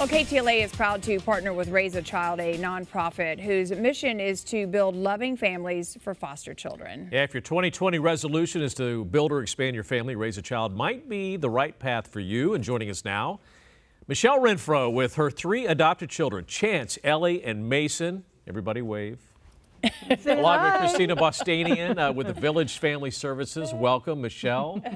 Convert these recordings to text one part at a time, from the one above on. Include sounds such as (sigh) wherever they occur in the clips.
Well, KTLA is proud to partner with Raise a Child, a nonprofit whose mission is to build loving families for foster children. Yeah, if your 2020 resolution is to build or expand your family, Raise a Child might be the right path for you. And joining us now, Michele Renfrow with her three adopted children, Chance, Ellie, and Mason. Everybody wave. (laughs) Along with Christina Bostanian uh, with the Village Family Services. Welcome, Michele. (laughs)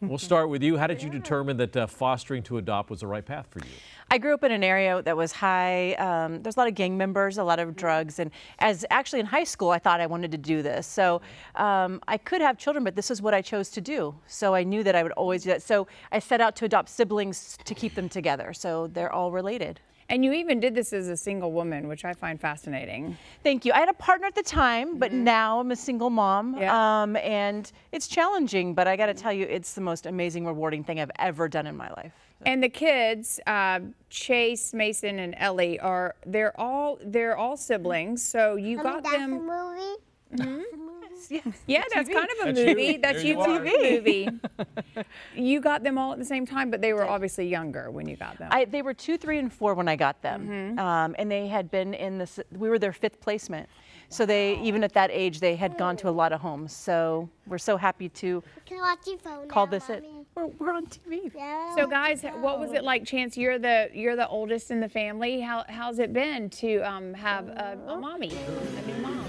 We'll start with you. How did you determine that uh, fostering to adopt was the right path for you? I grew up in an area that was high. Um, there's a lot of gang members, a lot of drugs, and as actually in high school, I thought I wanted to do this. So um, I could have children, but this is what I chose to do. So I knew that I would always do that. So I set out to adopt siblings to keep them together. So they're all related. And you even did this as a single woman, which I find fascinating. Thank you. I had a partner at the time, but now I'm a single mom. Yeah. Um, and it's challenging, but I got to tell you, it's the most amazing, rewarding thing I've ever done in my life. And the kids, uh, Chase, Mason, and Ellie, are they're all they're all siblings. So you got that's them. a movie. (laughs) Yes. Yeah, that's kind of a That's you. movie. That's There you you movie. (laughs) (laughs) you got them all at the same time, but they were obviously younger when you got them. I, they were two, three, and four when I got them, Mm-hmm. um, and they had been in this. We were their fifth placement, so they even at that age they had gone to a lot of homes. So we're so happy to Can I watch your phone call now, this it. We're, we're on TV. Yeah. so guys, what was it like, Chance? You're the you're the oldest in the family. How how's it been to um, have a, a mommy, a new mom?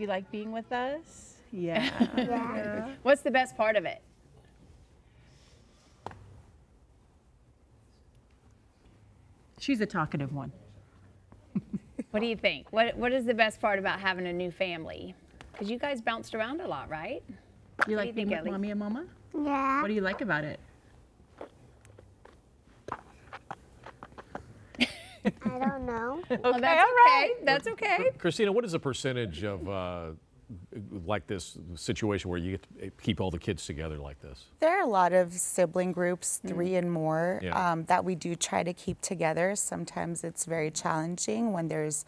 Do you like being with us? (laughs) Yeah. Yeah. What's the best part of it? She's a talkative one. What do you think? What what is the best part about having a new family? Because you guys bounced around a lot, right? You do you like being think, with Ellie? mommy and mama? yeah. What do you like about it? I don't know. (laughs) Okay, Well, that's all right. okay. That's okay. Christina, what is the percentage of uh, like this situation where you get to keep all the kids together like this? There are a lot of sibling groups, three and more, Yeah. um, that we do try to keep together. Sometimes it's very challenging when there's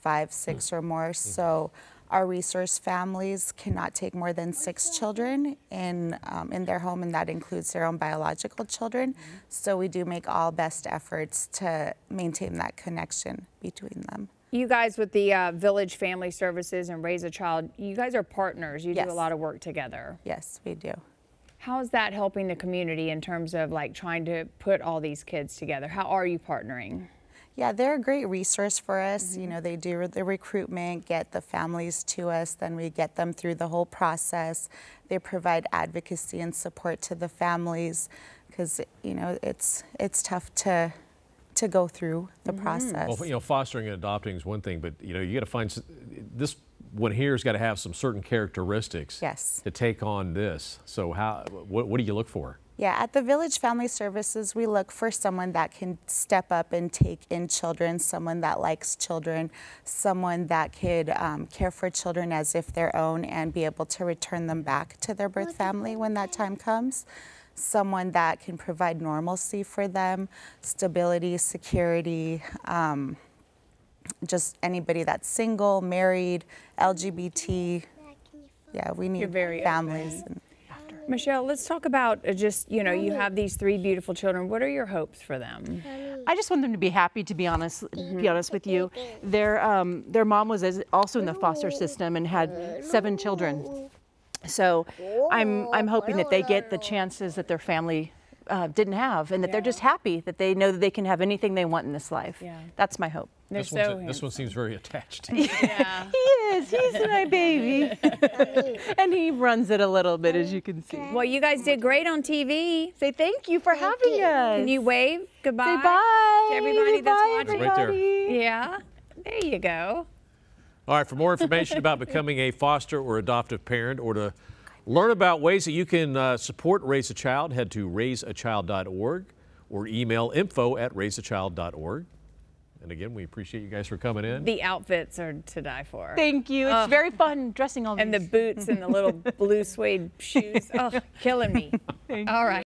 five, six, or more. So our resource families cannot take more than six children in um, in their home, and that includes their own biological children. So we do make all best efforts to maintain that connection between them. You guys with the uh, Village Family Services and Raise a Child, you guys are partners. You do a lot of work together. Yes, we do. How is that helping the community in terms of like trying to put all these kids together? How are you partnering? Yeah, they're a great resource for us. You mm-hmm. know, they do the recruitment, get the families to us, then we get them through the whole process. They provide advocacy and support to the families because you know it's it's tough to to go through the mm-hmm. process. Well, you know, fostering and adopting is one thing, but you know, you got to find this one here's got to have some certain characteristics. Yes. To take on this. So how? What, what do you look for? Yeah, at the Village Family Services, we look for someone that can step up and take in children, someone that likes children, someone that could um, care for children as if their own and be able to return them back to their birth family when that time comes. Someone that can provide normalcy for them, stability, security, um, just anybody that's single, married, LGBT. Yeah, we need very families. Open. And, Michele, let's talk about uh, just, you know, you have these three beautiful children. What are your hopes for them? I just want them to be happy. To be honest, be honest with you, their um, their mom was also in the foster system and had seven children. So I'm I'm hoping that they get the chances that their family uh, didn't have, and that they're just happy that they know that they can have anything they want in this life. Yeah. That's my hope. They're this, so one's, this one seems very attached. (laughs) Yeah. He is. He's my baby, (laughs) and he runs it a little bit, as you can see. Well, you guys did great on TV. Say thank you for having us. Can you wave goodbye? say bye to everybody that's Bye, watching? Right there. Yeah. There you go. All right, for more information about becoming a foster or adoptive parent or to learn about ways that you can uh, support Raise a Child, head to raiseachild.org or email info at raiseachild.org. And again, we appreciate you guys for coming in. The outfits are to die for. Thank you. It's very fun dressing all these. and the boots and the little (laughs) blue suede shoes. Oh, killing me. All right.